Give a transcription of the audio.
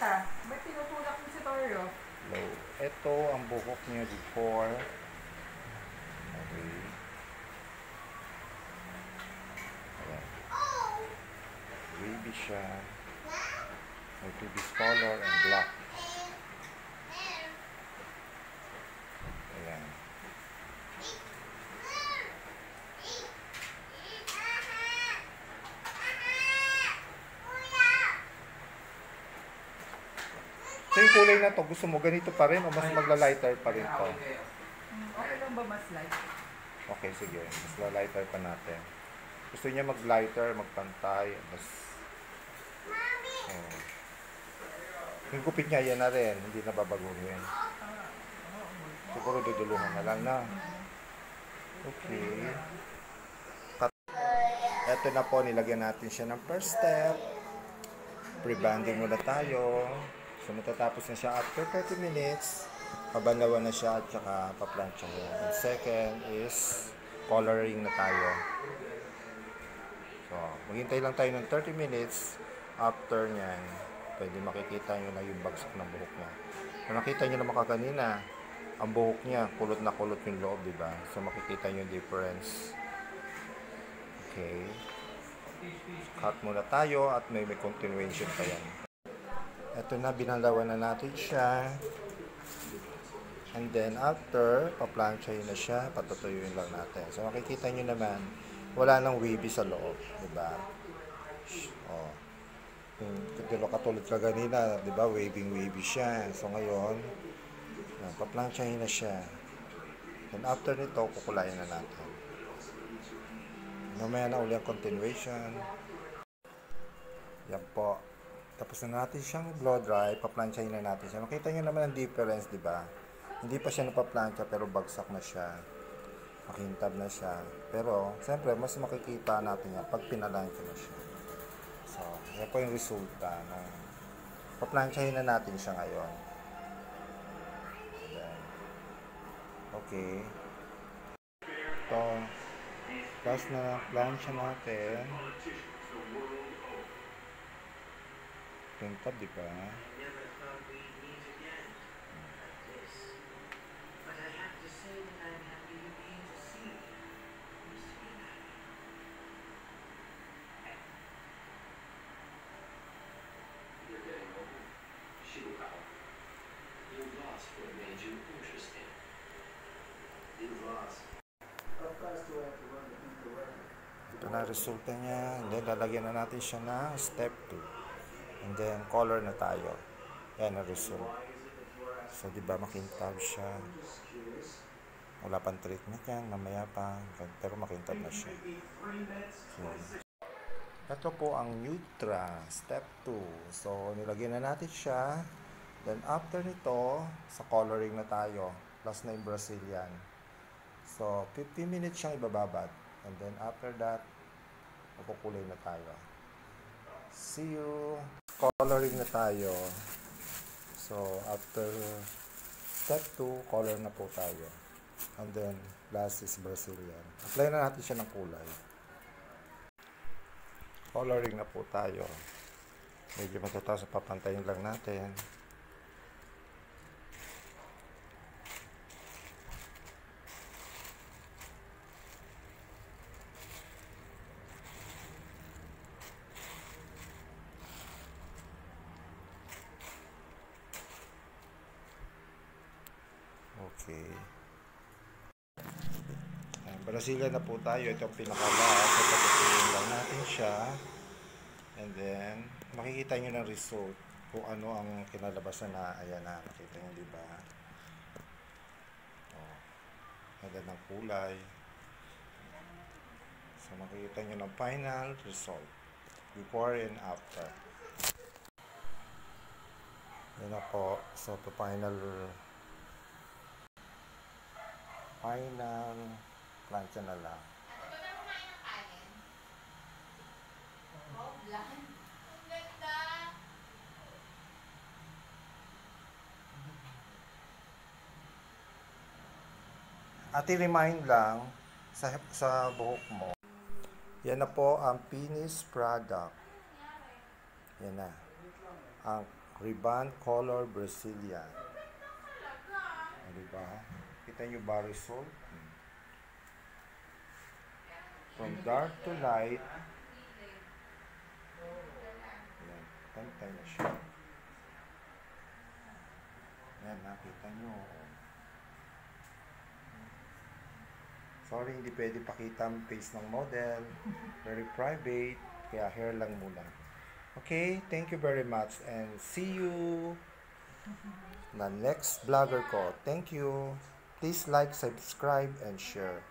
Ah, ba't tinutulak mo si Toro? low. Ito ang buhok niya before. Okay. Ayan. Siya. May previous color and black. Ayan. Yung kulay na to, gusto mo ganito pa rin o mas magla-lighter pa rin to? Okay lang ba mas light? Okay, sige. Mas la-lighter pa natin. Gusto niya mag-lighter, magpantay. Mas... Oh. Yung kupit niya, yan na rin. Hindi na babaguhin. Siguro dudulungan na lang na. Okay. Ito na po, nilagyan natin siya ng first step. Pre-banding muna tayo. So, matatapos na siya after 30 minutes. Pabalawan na siya at saka paplansya niya. And second is coloring na tayo. So, maghintay lang tayo ng 30 minutes. After niyan, pwede makikita nyo na yung bagsak ng buhok niya. Kung nakita nyo naman kaganina, ang buhok niya, kulot na kulot yung loob, di ba? So, makikita nyo yung difference. Okay. Cut muna tayo at may, may continuation pa yan. Ito na, binalawan na natin siya. And then after, paplansyahin na siya, patutuyuin lang natin. So makikita nyo naman, wala nang wavy sa loob, di ba? Oh. Yung katulad ka ganina, di ba? Waving wavy siya. So ngayon, paplansyahin na siya. Then after nito, kukulayan na natin. Mamaya na uli ang continuation. Yan po. Tapos na natin siyang blow dry, paplansyahin na natin siya. Makita nyo naman ang difference, di ba? Hindi pa siya napaplansya pero bagsak na siya. Makintab na siya. Pero, siyempre, mas makikita natin yan pag pinalansya na siya. So, yan po yung resulta. No? Paplansyahin na natin siya ngayon. Then, okay. Ito, last na plansya natin. lengkap di pak. Itulah resultanya dia adalah lagi annotation step 2 And then, color na tayo. Yan ang result. So, di ba makintab siya. Wala pang treatment yan. Mamaya pa. Pero makintab na siya. So, ito po ang Nutra Step 2. So, nilagyan na natin siya. Then, after nito, sa coloring na tayo. Plus na yung Brazilian. So, 15 minutes siyang ibababad. And then, after that, makukulay na tayo. See you! Coloring na tayo. So, after step 2, color na po tayo. And then, last is Brazilian. Apply na natin siya ng kulay. Coloring na po tayo. Medyo matataas, papantayin lang natin. Okay. Ayan, Brazilian na po tayo. Ito ang pinaka-last. So, patutuyin lang natin siya. And then, makikita nyo ng result kung ano ang kinalabasan na. Ayan na, nakita nyo, di ba? Oh, ganda ng kulay. So, makikita nyo ng final result. Before and after. Yan na po. So, to final final plancha na lang. Ano ba na kumain ng kanin? Oh. Ang ganda. At i-remind lang sa, sa buhok mo, yan na po ang finished product. Yan na. Ang Ribbon Color Brazilian. O, diba? Kita nyo ba result? From dark to light. Yan. Pantay na siya. Yan, nakita nyo. Sorry, hindi pwede pakita ang face ng model. Very private. Kaya hair lang muna. Okay, thank you very much and see you na next vlogger ko. Thank you. Please like, subscribe, and share.